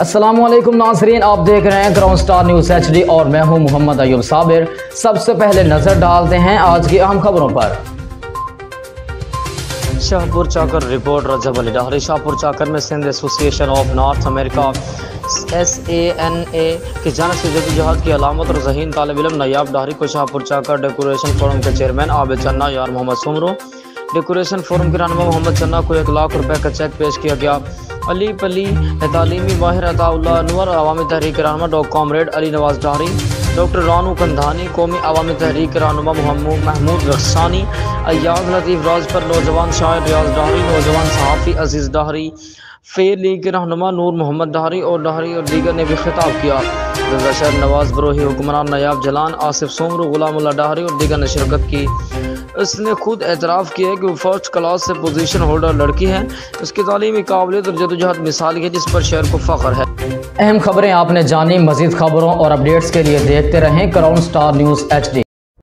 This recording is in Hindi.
असलम नाजरीन आप देख रहे हैं क्राउन स्टार न्यूज़ एचडी और मैं हूँ मोहम्मद अयूब साबिर। सबसे पहले नज़र डालते हैं आज की अहम खबरों पर। शाहपुर चाकर रिपोर्ट रजब अली डाहरी। शाहपुर चाकर में Sindh association of North America S A N A की जानब से जदोजहद की अलामत और जहीन तालब इलम नयाब डाहरी को शाहपुर चाकर डेकोरेशन फोरम के chairman Abid Channa Yar Mohammad Soomro. Decoration forum के रहनमा मोहम्मद चन्ना को एक लाख रुपए का चेक पेश किया गया। अली पली तालीमी माहिर अताउल्ला अनवर, अवामी तहरीक रहनमा डॉ. कॉमरेड अली नवाज़ डारी डॉक्टर रानू कंधानी, कौमी अवामी तहरीक रहनुमा महमूद रसानी अयाज लतीफ़ राज पर नौजवान शायर रियाज डाहरी नौजवान सहाफ़ी अज़ीज़ डाहरी, फेर लीग के रहनुमा नूर मोहम्मद डाहरी और डाहरी और दीगर ने भी खिताब किया। शहर नवाज़ बरोही हुक्मरान नयाब जलान, आसिफ सोमर, गुलामुल्ला डाहरी और दीगर ने शिरकत की। इसने खुद एतराफ़ किया है कि वो फ़र्स्ट क्लास से पोजीशन होल्डर लड़की है। उसकी तालीमी काबिलियत और जदोजहद मिसाल है जिस पर शहर को फ़ख्र है। अहम खबरें आपने जानी, मजीद खबरों और अपडेट्स के लिए देखते रहें क्राउन स्टार न्यूज़ एच